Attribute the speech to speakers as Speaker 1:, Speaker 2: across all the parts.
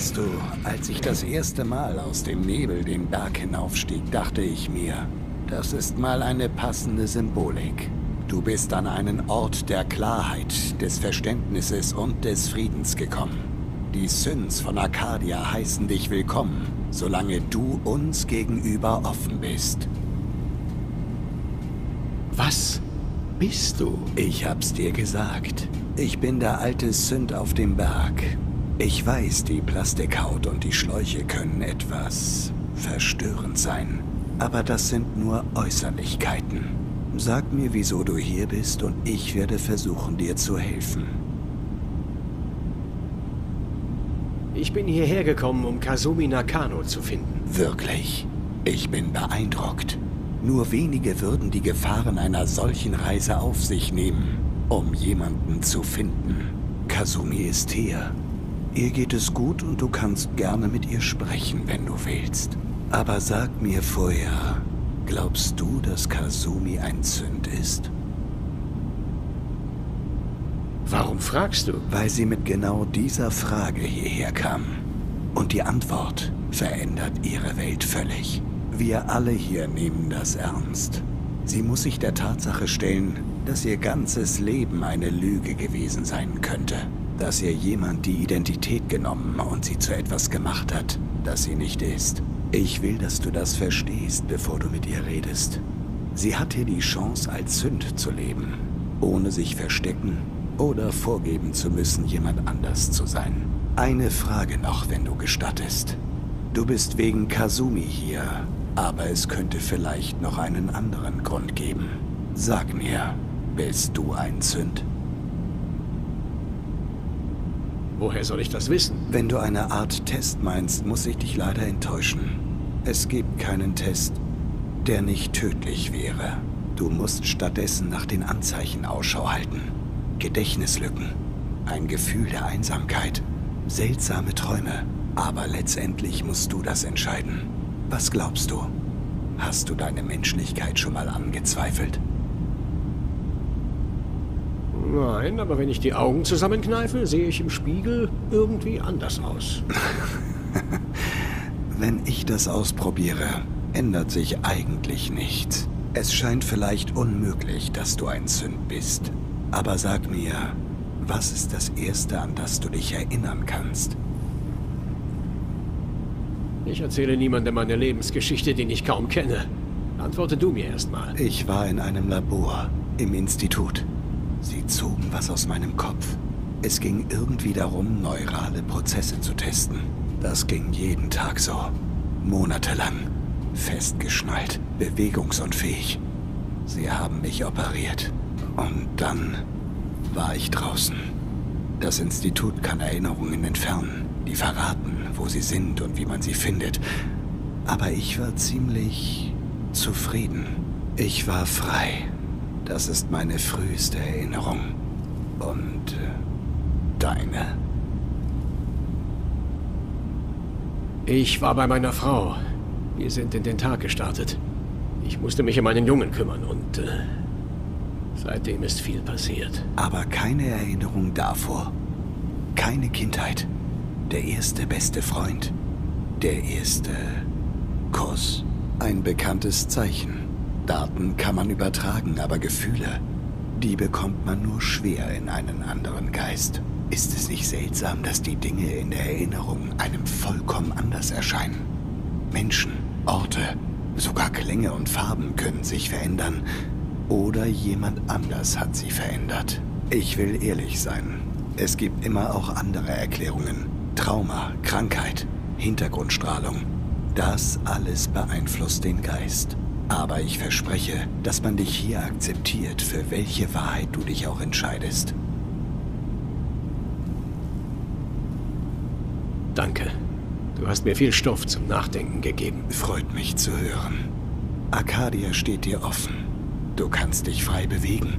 Speaker 1: Weißt du, als ich das erste Mal aus dem Nebel den Berg hinaufstieg, dachte ich mir, das ist mal eine passende Symbolik. Du bist an einen Ort der Klarheit, des Verständnisses und des Friedens gekommen. Die Syns von Arcadia heißen dich willkommen, solange du uns gegenüber offen bist.
Speaker 2: Was bist du?
Speaker 1: Ich hab's dir gesagt. Ich bin der alte Sünd auf dem Berg. Ich weiß, die Plastikhaut und die Schläuche können etwas verstörend sein. Aber das sind nur Äußerlichkeiten. Sag mir, wieso du hier bist und ich werde versuchen, dir zu helfen.
Speaker 2: Ich bin hierher gekommen, um Kazumi Nakano zu finden.
Speaker 1: Wirklich? Ich bin beeindruckt. Nur wenige würden die Gefahren einer solchen Reise auf sich nehmen, um jemanden zu finden. Kazumi ist hier. Ihr geht es gut und du kannst gerne mit ihr sprechen, wenn du willst. Aber sag mir vorher, glaubst du, dass Kazumi ein Zünd ist?
Speaker 2: Warum fragst du?
Speaker 1: Weil sie mit genau dieser Frage hierher kam. Und die Antwort verändert ihre Welt völlig. Wir alle hier nehmen das ernst. Sie muss sich der Tatsache stellen, dass ihr ganzes Leben eine Lüge gewesen sein könnte. Dass ihr jemand die Identität genommen und sie zu etwas gemacht hat, das sie nicht ist. Ich will, dass du das verstehst, bevor du mit ihr redest. Sie hat hier die Chance, als Sünd zu leben, ohne sich verstecken oder vorgeben zu müssen, jemand anders zu sein. Eine Frage noch, wenn du gestattest. Du bist wegen Kazumi hier, aber es könnte vielleicht noch einen anderen Grund geben. Sag mir, bist du ein Sünd?
Speaker 2: Woher soll ich das wissen?
Speaker 1: Wenn du eine Art Test meinst, muss ich dich leider enttäuschen. Es gibt keinen Test, der nicht tödlich wäre. Du musst stattdessen nach den Anzeichen Ausschau halten. Gedächtnislücken, ein Gefühl der Einsamkeit, seltsame Träume. Aber letztendlich musst du das entscheiden. Was glaubst du? Hast du deine Menschlichkeit schon mal angezweifelt?
Speaker 2: Nein, aber wenn ich die Augen zusammenkneife, sehe ich im Spiegel irgendwie anders aus.
Speaker 1: wenn ich das ausprobiere, ändert sich eigentlich nichts. Es scheint vielleicht unmöglich, dass du ein Sünd bist. Aber sag mir, was ist das Erste, an das du dich erinnern kannst?
Speaker 2: Ich erzähle niemandem meine Lebensgeschichte, den ich kaum kenne. Antworte du mir erstmal.
Speaker 1: Ich war in einem Labor, im Institut. Sie zogen was aus meinem Kopf. Es ging irgendwie darum, neurale Prozesse zu testen. Das ging jeden Tag so. Monatelang. Festgeschnallt, bewegungsunfähig. Sie haben mich operiert. Und dann war ich draußen. Das Institut kann Erinnerungen entfernen, die verraten, wo sie sind und wie man sie findet. Aber ich war ziemlich zufrieden. Ich war frei. Das ist meine früheste Erinnerung. Und äh, deine?
Speaker 2: Ich war bei meiner Frau. Wir sind in den Tag gestartet. Ich musste mich um meinen Jungen kümmern und äh, seitdem ist viel passiert.
Speaker 1: Aber keine Erinnerung davor. Keine Kindheit. Der erste beste Freund. Der erste Kuss. Ein bekanntes Zeichen. Daten kann man übertragen, aber Gefühle, die bekommt man nur schwer in einen anderen Geist. Ist es nicht seltsam, dass die Dinge in der Erinnerung einem vollkommen anders erscheinen? Menschen, Orte, sogar Klänge und Farben können sich verändern. Oder jemand anders hat sie verändert. Ich will ehrlich sein. Es gibt immer auch andere Erklärungen. Trauma, Krankheit, Hintergrundstrahlung. Das alles beeinflusst den Geist. Aber ich verspreche, dass man dich hier akzeptiert, für welche Wahrheit du dich auch entscheidest.
Speaker 2: Danke. Du hast mir viel Stoff zum Nachdenken gegeben.
Speaker 1: Freut mich zu hören. Arcadia steht dir offen. Du kannst dich frei bewegen.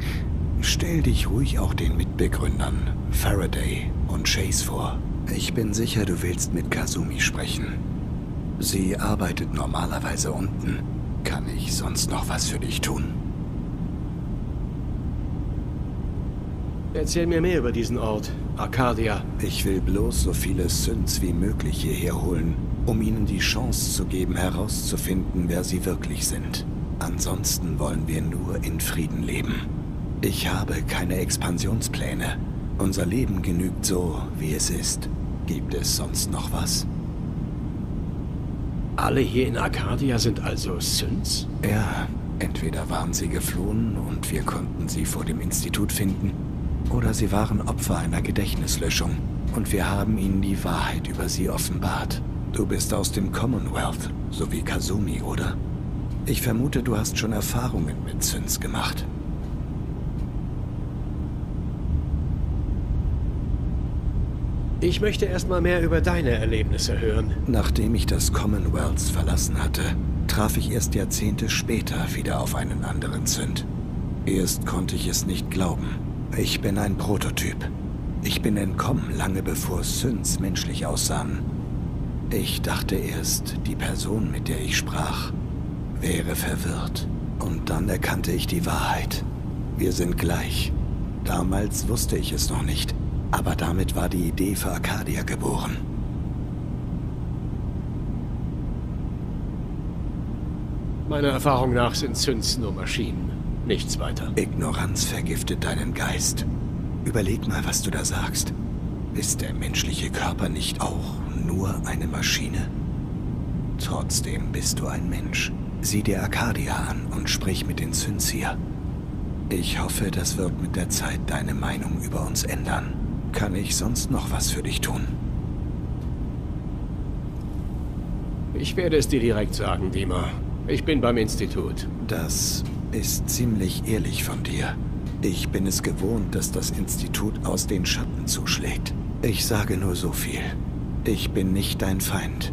Speaker 1: Stell dich ruhig auch den Mitbegründern, Faraday und Chase vor. Ich bin sicher, du willst mit Kazumi sprechen. Sie arbeitet normalerweise unten. Kann ich sonst noch was für dich tun?
Speaker 2: Erzähl mir mehr über diesen Ort. Arcadia.
Speaker 1: Ich will bloß so viele Synths wie möglich hierher holen, um ihnen die Chance zu geben, herauszufinden, wer sie wirklich sind. Ansonsten wollen wir nur in Frieden leben. Ich habe keine Expansionspläne. Unser Leben genügt so, wie es ist. Gibt es sonst noch was?
Speaker 2: Alle hier in Arcadia sind also Synths?
Speaker 1: Ja, entweder waren sie geflohen und wir konnten sie vor dem Institut finden, oder sie waren Opfer einer Gedächtnislöschung und wir haben ihnen die Wahrheit über sie offenbart. Du bist aus dem Commonwealth, so wie Kazumi, oder? Ich vermute, du hast schon Erfahrungen mit Synths gemacht.
Speaker 2: Ich möchte erstmal mehr über deine Erlebnisse hören.
Speaker 1: Nachdem ich das Commonwealth verlassen hatte, traf ich erst Jahrzehnte später wieder auf einen anderen Sünd. Erst konnte ich es nicht glauben. Ich bin ein Prototyp. Ich bin entkommen, lange bevor Synths menschlich aussahen. Ich dachte erst, die Person, mit der ich sprach, wäre verwirrt. Und dann erkannte ich die Wahrheit. Wir sind gleich. Damals wusste ich es noch nicht. Aber damit war die Idee für Arcadia geboren.
Speaker 2: Meiner Erfahrung nach sind Synths nur Maschinen. Nichts weiter.
Speaker 1: Ignoranz vergiftet deinen Geist. Überleg mal, was du da sagst. Ist der menschliche Körper nicht auch nur eine Maschine? Trotzdem bist du ein Mensch. Sieh dir Arcadia an und sprich mit den Synths hier. Ich hoffe, das wird mit der Zeit deine Meinung über uns ändern. Kann ich sonst noch was für dich tun?
Speaker 2: Ich werde es dir direkt sagen, Dima. Ich bin beim Institut.
Speaker 1: Das ist ziemlich ehrlich von dir. Ich bin es gewohnt, dass das Institut aus den Schatten zuschlägt. Ich sage nur so viel. Ich bin nicht dein Feind.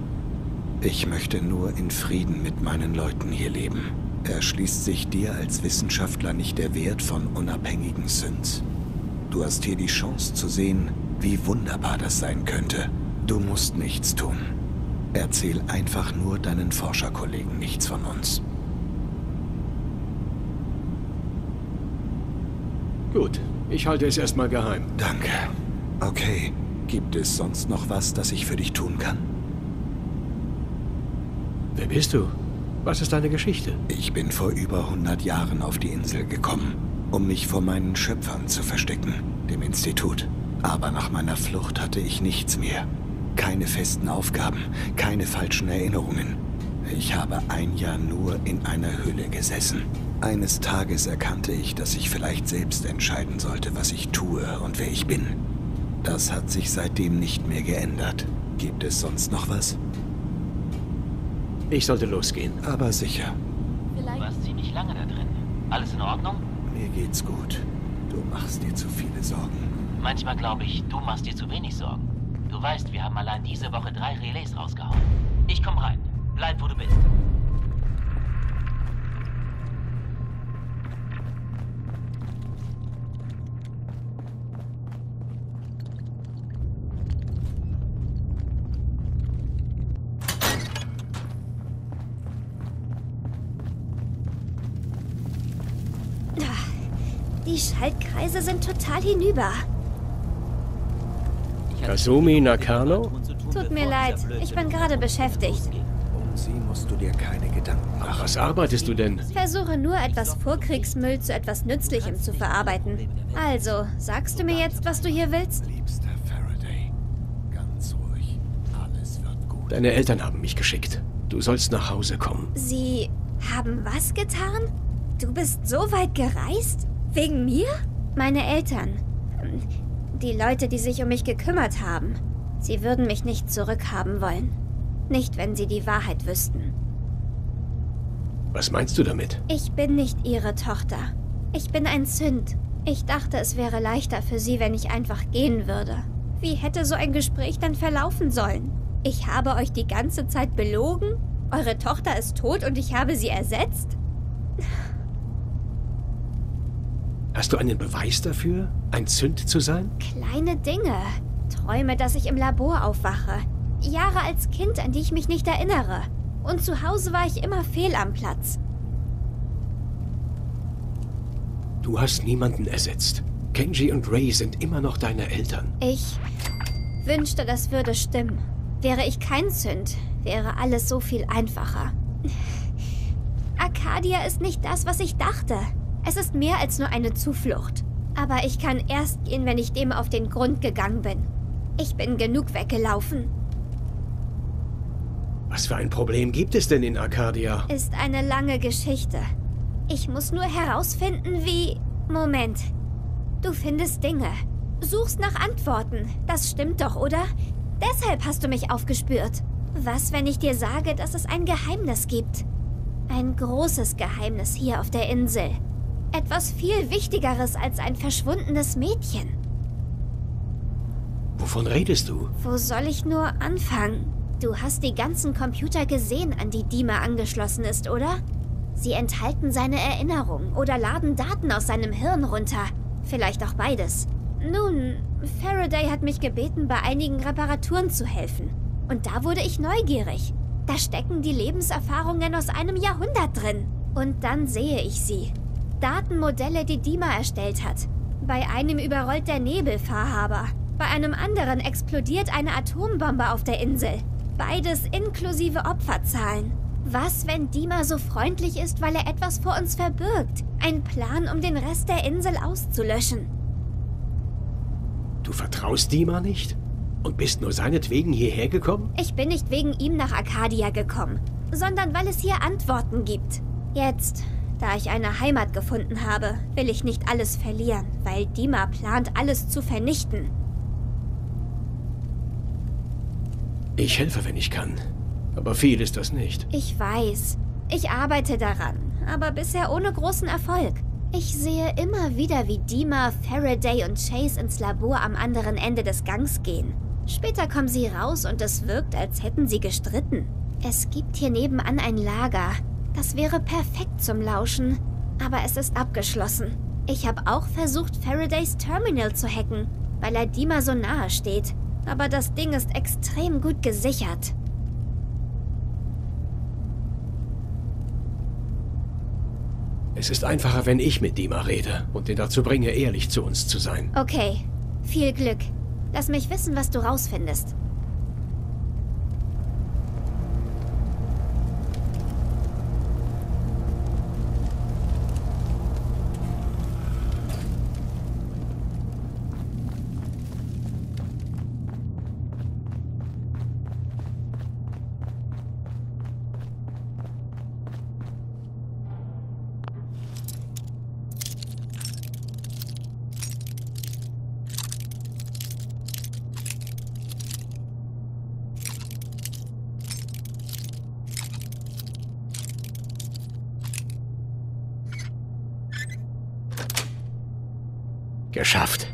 Speaker 1: Ich möchte nur in Frieden mit meinen Leuten hier leben. Erschließt sich dir als Wissenschaftler nicht der Wert von unabhängigen Synths? Du hast hier die Chance zu sehen, wie wunderbar das sein könnte. Du musst nichts tun. Erzähl einfach nur deinen Forscherkollegen nichts von uns.
Speaker 2: Gut, ich halte es erstmal geheim.
Speaker 1: Danke. Okay, gibt es sonst noch was, das ich für dich tun kann?
Speaker 2: Wer bist du? Was ist deine Geschichte?
Speaker 1: Ich bin vor über 100 Jahren auf die Insel gekommen um mich vor meinen Schöpfern zu verstecken, dem Institut. Aber nach meiner Flucht hatte ich nichts mehr. Keine festen Aufgaben, keine falschen Erinnerungen. Ich habe ein Jahr nur in einer Hülle gesessen. Eines Tages erkannte ich, dass ich vielleicht selbst entscheiden sollte, was ich tue und wer ich bin. Das hat sich seitdem nicht mehr geändert. Gibt es sonst noch was?
Speaker 2: Ich sollte losgehen.
Speaker 1: Aber sicher.
Speaker 3: Vielleicht. Du warst ziemlich lange da drin. Alles in Ordnung?
Speaker 1: Mir geht's gut. Du machst dir zu viele Sorgen.
Speaker 3: Manchmal glaube ich, du machst dir zu wenig Sorgen. Du weißt, wir haben allein diese Woche drei Relais rausgehauen. Ich komm rein. Bleib, wo du bist.
Speaker 4: Die Schaltkreise sind total hinüber.
Speaker 2: Kasumi Nakano?
Speaker 4: Tut mir leid, ich bin gerade beschäftigt.
Speaker 1: Um sie musst du dir keine Gedanken machen.
Speaker 2: Was arbeitest du denn?
Speaker 4: Versuche nur etwas Vorkriegsmüll zu etwas Nützlichem zu verarbeiten. Also, sagst du mir jetzt, was du hier willst?
Speaker 1: Liebster Faraday, ganz ruhig. Alles wird gut.
Speaker 2: Deine Eltern haben mich geschickt. Du sollst nach Hause kommen.
Speaker 4: Sie haben was getan? Du bist so weit gereist? Wegen mir? Meine Eltern. Die Leute, die sich um mich gekümmert haben. Sie würden mich nicht zurückhaben wollen. Nicht, wenn sie die Wahrheit wüssten.
Speaker 2: Was meinst du damit?
Speaker 4: Ich bin nicht ihre Tochter. Ich bin ein Sünd. Ich dachte, es wäre leichter für sie, wenn ich einfach gehen würde. Wie hätte so ein Gespräch dann verlaufen sollen? Ich habe euch die ganze Zeit belogen? Eure Tochter ist tot und ich habe sie ersetzt?
Speaker 2: Hast du einen Beweis dafür, ein Zünd zu sein?
Speaker 4: Kleine Dinge. Träume, dass ich im Labor aufwache. Jahre als Kind, an die ich mich nicht erinnere. Und zu Hause war ich immer fehl am Platz.
Speaker 2: Du hast niemanden ersetzt. Kenji und Ray sind immer noch deine Eltern.
Speaker 4: Ich wünschte, das würde stimmen. Wäre ich kein Sünd, wäre alles so viel einfacher. Arcadia ist nicht das, was ich dachte. Es ist mehr als nur eine Zuflucht. Aber ich kann erst gehen, wenn ich dem auf den Grund gegangen bin. Ich bin genug weggelaufen.
Speaker 2: Was für ein Problem gibt es denn in Arcadia?
Speaker 4: Ist eine lange Geschichte. Ich muss nur herausfinden, wie... Moment. Du findest Dinge. Suchst nach Antworten. Das stimmt doch, oder? Deshalb hast du mich aufgespürt. Was, wenn ich dir sage, dass es ein Geheimnis gibt? Ein großes Geheimnis hier auf der Insel. Etwas viel Wichtigeres als ein verschwundenes Mädchen.
Speaker 2: Wovon redest du?
Speaker 4: Wo soll ich nur anfangen? Du hast die ganzen Computer gesehen, an die Dima angeschlossen ist, oder? Sie enthalten seine Erinnerungen oder laden Daten aus seinem Hirn runter. Vielleicht auch beides. Nun, Faraday hat mich gebeten, bei einigen Reparaturen zu helfen. Und da wurde ich neugierig. Da stecken die Lebenserfahrungen aus einem Jahrhundert drin. Und dann sehe ich sie. Datenmodelle, die Dima erstellt hat. Bei einem überrollt der Nebel Fahrhaber. Bei einem anderen explodiert eine Atombombe auf der Insel. Beides inklusive Opferzahlen. Was, wenn Dima so freundlich ist, weil er etwas vor uns verbirgt? Ein Plan, um den Rest der Insel auszulöschen.
Speaker 2: Du vertraust Dima nicht? Und bist nur seinetwegen hierher gekommen?
Speaker 4: Ich bin nicht wegen ihm nach Arcadia gekommen, sondern weil es hier Antworten gibt. Jetzt, da ich eine Heimat gefunden habe, will ich nicht alles verlieren, weil Dima plant, alles zu vernichten.
Speaker 2: Ich helfe, wenn ich kann. Aber viel ist das nicht.
Speaker 4: Ich weiß. Ich arbeite daran, aber bisher ohne großen Erfolg. Ich sehe immer wieder, wie Dima, Faraday und Chase ins Labor am anderen Ende des Gangs gehen. Später kommen sie raus und es wirkt, als hätten sie gestritten. Es gibt hier nebenan ein Lager. Das wäre perfekt zum Lauschen, aber es ist abgeschlossen. Ich habe auch versucht, Faradays Terminal zu hacken, weil er Dima so nahe steht aber das Ding ist extrem gut gesichert.
Speaker 2: Es ist einfacher, wenn ich mit Dima rede und ihn dazu bringe, ehrlich zu uns zu sein.
Speaker 4: Okay, viel Glück. Lass mich wissen, was du rausfindest.
Speaker 2: Geschafft.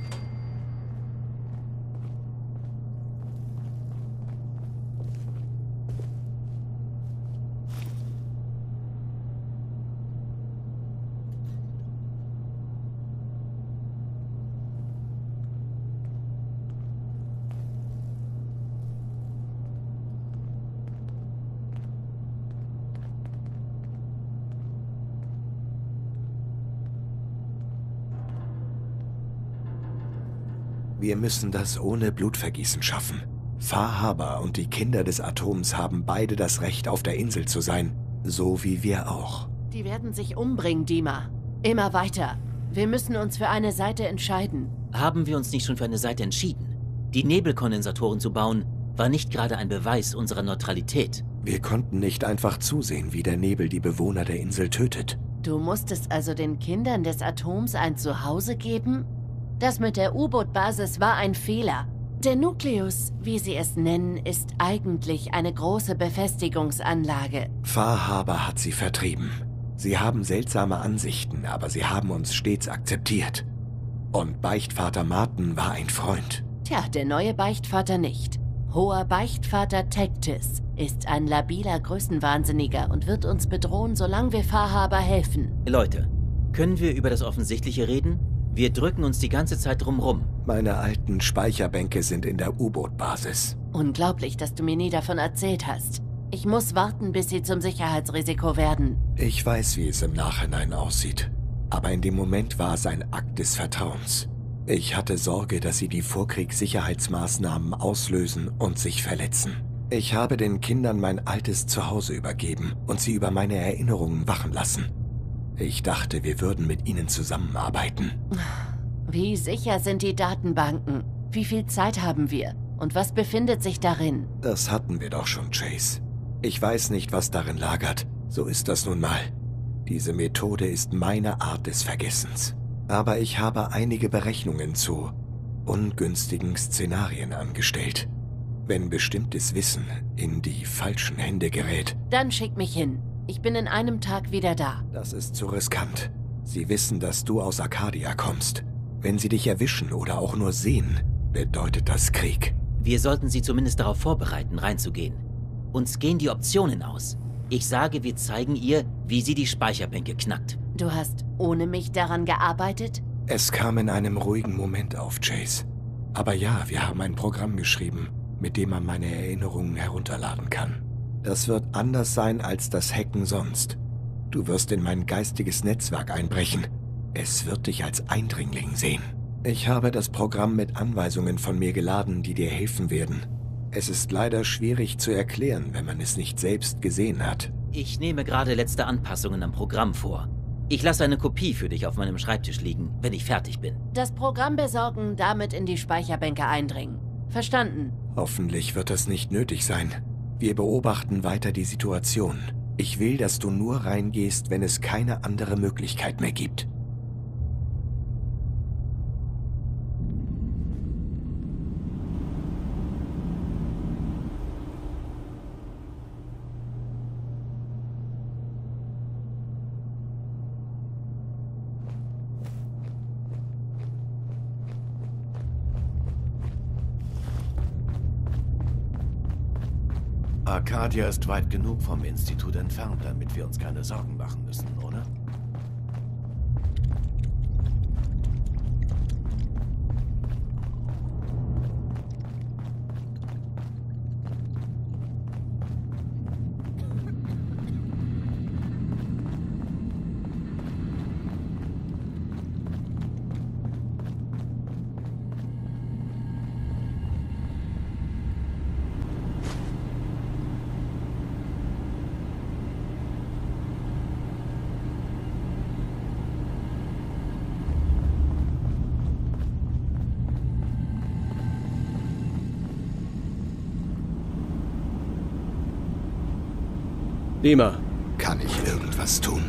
Speaker 1: Wir müssen das ohne Blutvergießen schaffen. Fahrhaber und die Kinder des Atoms haben beide das Recht, auf der Insel zu sein. So wie wir auch.
Speaker 5: Die werden sich umbringen, Dima. Immer weiter. Wir müssen uns für eine Seite entscheiden.
Speaker 3: Haben wir uns nicht schon für eine Seite entschieden? Die Nebelkondensatoren zu bauen, war nicht gerade ein Beweis unserer Neutralität.
Speaker 1: Wir konnten nicht einfach zusehen, wie der Nebel die Bewohner der Insel tötet.
Speaker 5: Du musstest also den Kindern des Atoms ein Zuhause geben? Das mit der U-Boot-Basis war ein Fehler. Der Nukleus, wie sie es nennen, ist eigentlich eine große Befestigungsanlage.
Speaker 1: Fahrhaber hat sie vertrieben. Sie haben seltsame Ansichten, aber sie haben uns stets akzeptiert. Und Beichtvater Martin war ein Freund.
Speaker 5: Tja, der neue Beichtvater nicht. Hoher Beichtvater Tektis ist ein labiler Größenwahnsinniger und wird uns bedrohen, solange wir Fahrhaber helfen.
Speaker 3: Leute, können wir über das Offensichtliche reden? Wir drücken uns die ganze Zeit drumrum.
Speaker 1: Meine alten Speicherbänke sind in der U-Boot-Basis.
Speaker 5: Unglaublich, dass du mir nie davon erzählt hast. Ich muss warten, bis sie zum Sicherheitsrisiko werden.
Speaker 1: Ich weiß, wie es im Nachhinein aussieht. Aber in dem Moment war es ein Akt des Vertrauens. Ich hatte Sorge, dass sie die Vorkriegssicherheitsmaßnahmen auslösen und sich verletzen. Ich habe den Kindern mein altes Zuhause übergeben und sie über meine Erinnerungen wachen lassen. Ich dachte, wir würden mit ihnen zusammenarbeiten.
Speaker 5: Wie sicher sind die Datenbanken? Wie viel Zeit haben wir? Und was befindet sich darin?
Speaker 1: Das hatten wir doch schon, Chase. Ich weiß nicht, was darin lagert. So ist das nun mal. Diese Methode ist meine Art des Vergessens. Aber ich habe einige Berechnungen zu ungünstigen Szenarien angestellt. Wenn bestimmtes Wissen in die falschen Hände gerät.
Speaker 5: Dann schick mich hin. Ich bin in einem Tag wieder da.
Speaker 1: Das ist zu riskant. Sie wissen, dass du aus Arcadia kommst. Wenn sie dich erwischen oder auch nur sehen, bedeutet das Krieg.
Speaker 3: Wir sollten sie zumindest darauf vorbereiten, reinzugehen. Uns gehen die Optionen aus. Ich sage, wir zeigen ihr, wie sie die Speicherbänke knackt.
Speaker 5: Du hast ohne mich daran gearbeitet?
Speaker 1: Es kam in einem ruhigen Moment auf, Chase. Aber ja, wir haben ein Programm geschrieben, mit dem man meine Erinnerungen herunterladen kann. Das wird anders sein als das Hacken sonst. Du wirst in mein geistiges Netzwerk einbrechen. Es wird dich als Eindringling sehen. Ich habe das Programm mit Anweisungen von mir geladen, die dir helfen werden. Es ist leider schwierig zu erklären, wenn man es nicht selbst gesehen hat.
Speaker 3: Ich nehme gerade letzte Anpassungen am Programm vor. Ich lasse eine Kopie für dich auf meinem Schreibtisch liegen, wenn ich fertig bin.
Speaker 5: Das Programm besorgen, damit in die Speicherbänke eindringen. Verstanden.
Speaker 1: Hoffentlich wird das nicht nötig sein. Wir beobachten weiter die Situation. Ich will, dass du nur reingehst, wenn es keine andere Möglichkeit mehr gibt.
Speaker 6: Arcadia ist weit genug vom Institut entfernt, damit wir uns keine Sorgen machen müssen, oder?
Speaker 2: Lima,
Speaker 1: Kann ich irgendwas tun?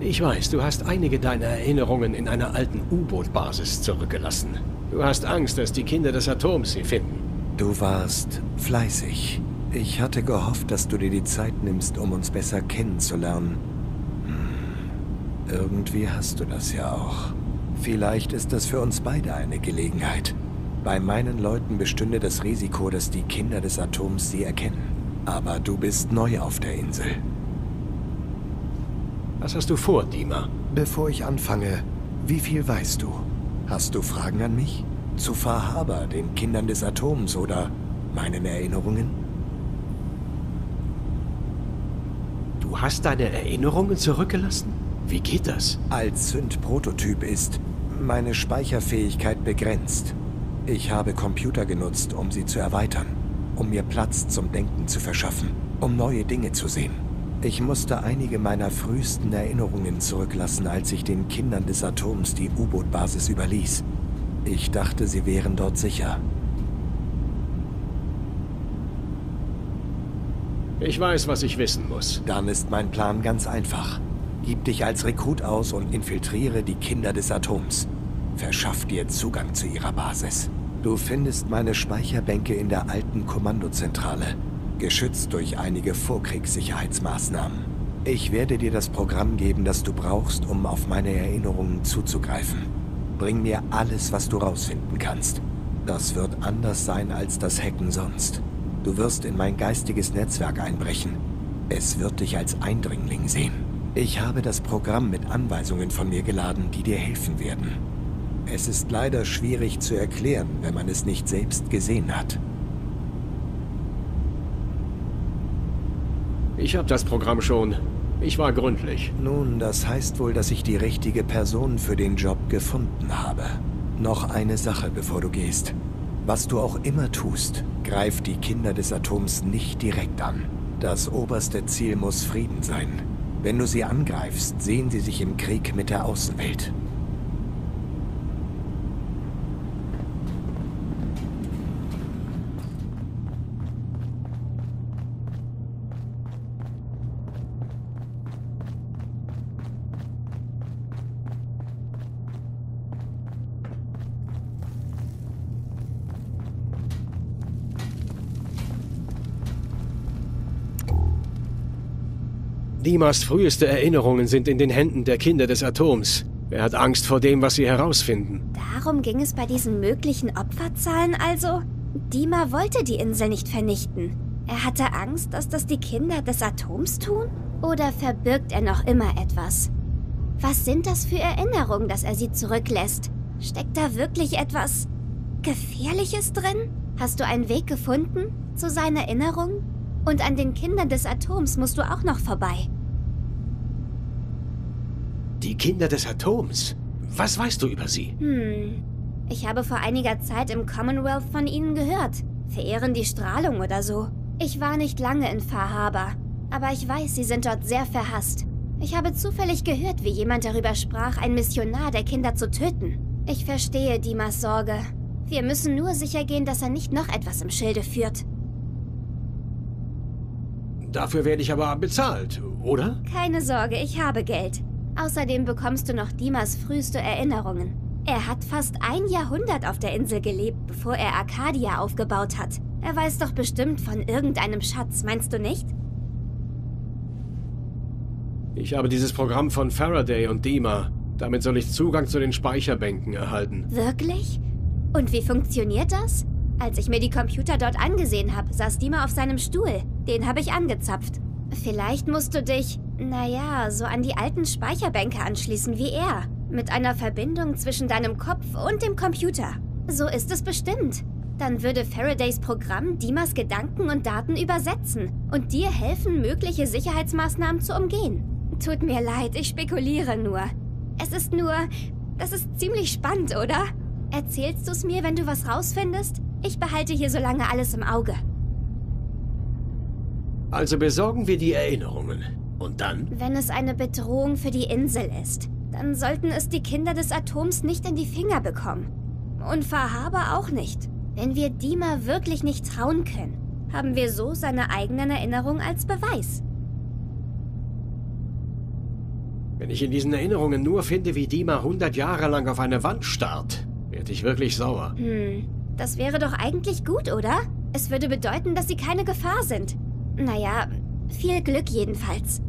Speaker 2: ich weiß, du hast einige deiner Erinnerungen in einer alten U-Boot-Basis zurückgelassen. Du hast Angst, dass die Kinder des Atoms sie finden.
Speaker 1: Du warst fleißig. Ich hatte gehofft, dass du dir die Zeit nimmst, um uns besser kennenzulernen. Hm. Irgendwie hast du das ja auch. Vielleicht ist das für uns beide eine Gelegenheit. Bei meinen Leuten bestünde das Risiko, dass die Kinder des Atoms sie erkennen. Aber du bist neu auf der Insel.
Speaker 2: Was hast du vor, Dima?
Speaker 1: Bevor ich anfange, wie viel weißt du? Hast du Fragen an mich? Zu Fahaber, den Kindern des Atoms oder meinen Erinnerungen?
Speaker 2: Du hast deine Erinnerungen zurückgelassen? Wie geht das?
Speaker 1: Als Sünd-Prototyp ist meine Speicherfähigkeit begrenzt. Ich habe Computer genutzt, um sie zu erweitern, um mir Platz zum Denken zu verschaffen, um neue Dinge zu sehen. Ich musste einige meiner frühesten Erinnerungen zurücklassen, als ich den Kindern des Atoms die U-Boot-Basis überließ. Ich dachte, sie wären dort sicher.
Speaker 2: Ich weiß, was ich wissen muss.
Speaker 1: Dann ist mein Plan ganz einfach. Gib dich als Rekrut aus und infiltriere die Kinder des Atoms. Verschaff dir Zugang zu ihrer Basis. Du findest meine Speicherbänke in der alten Kommandozentrale, geschützt durch einige Vorkriegssicherheitsmaßnahmen. Ich werde dir das Programm geben, das du brauchst, um auf meine Erinnerungen zuzugreifen. Bring mir alles, was du rausfinden kannst. Das wird anders sein als das Hacken sonst. Du wirst in mein geistiges Netzwerk einbrechen. Es wird dich als Eindringling sehen. Ich habe das Programm mit Anweisungen von mir geladen, die dir helfen werden. Es ist leider schwierig zu erklären, wenn man es nicht selbst gesehen hat.
Speaker 2: Ich habe das Programm schon. Ich war gründlich.
Speaker 1: Nun, das heißt wohl, dass ich die richtige Person für den Job gefunden habe. Noch eine Sache, bevor du gehst. Was du auch immer tust, greif die Kinder des Atoms nicht direkt an. Das oberste Ziel muss Frieden sein. Wenn du sie angreifst, sehen sie sich im Krieg mit der Außenwelt.
Speaker 2: Dimas früheste Erinnerungen sind in den Händen der Kinder des Atoms. Er hat Angst vor dem, was sie herausfinden.
Speaker 4: Darum ging es bei diesen möglichen Opferzahlen also? Dima wollte die Insel nicht vernichten. Er hatte Angst, dass das die Kinder des Atoms tun? Oder verbirgt er noch immer etwas? Was sind das für Erinnerungen, dass er sie zurücklässt? Steckt da wirklich etwas Gefährliches drin? Hast du einen Weg gefunden zu seinen Erinnerungen? Und an den Kindern des Atoms musst du auch noch vorbei.
Speaker 2: Die Kinder des Atoms? Was weißt du über sie?
Speaker 4: Hm. Ich habe vor einiger Zeit im Commonwealth von ihnen gehört. Verehren die Strahlung oder so. Ich war nicht lange in Far Harbor, aber ich weiß, sie sind dort sehr verhasst. Ich habe zufällig gehört, wie jemand darüber sprach, ein Missionar der Kinder zu töten. Ich verstehe Dimas Sorge. Wir müssen nur sicher gehen, dass er nicht noch etwas im Schilde führt.
Speaker 2: Dafür werde ich aber bezahlt, oder?
Speaker 4: Keine Sorge, ich habe Geld. Außerdem bekommst du noch Dimas früheste Erinnerungen. Er hat fast ein Jahrhundert auf der Insel gelebt, bevor er Arcadia aufgebaut hat. Er weiß doch bestimmt von irgendeinem Schatz, meinst du nicht?
Speaker 2: Ich habe dieses Programm von Faraday und Dima. Damit soll ich Zugang zu den Speicherbänken erhalten.
Speaker 4: Wirklich? Und wie funktioniert das? Als ich mir die Computer dort angesehen habe, saß Dima auf seinem Stuhl. Den habe ich angezapft. Vielleicht musst du dich, naja, so an die alten Speicherbänke anschließen wie er. Mit einer Verbindung zwischen deinem Kopf und dem Computer. So ist es bestimmt. Dann würde Faradays Programm Dimas Gedanken und Daten übersetzen und dir helfen, mögliche Sicherheitsmaßnahmen zu umgehen. Tut mir leid, ich spekuliere nur. Es ist nur... Das ist ziemlich spannend, oder? Erzählst du es mir, wenn du was rausfindest? Ich behalte hier so lange alles im Auge.
Speaker 2: Also besorgen wir die Erinnerungen. Und dann?
Speaker 4: Wenn es eine Bedrohung für die Insel ist, dann sollten es die Kinder des Atoms nicht in die Finger bekommen. Und Fahaber auch nicht. Wenn wir Dima wirklich nicht trauen können, haben wir so seine eigenen Erinnerungen als Beweis.
Speaker 2: Wenn ich in diesen Erinnerungen nur finde, wie Dima 100 Jahre lang auf eine Wand starrt, werde ich wirklich sauer.
Speaker 4: Hm, das wäre doch eigentlich gut, oder? Es würde bedeuten, dass sie keine Gefahr sind. Naja, viel Glück jedenfalls.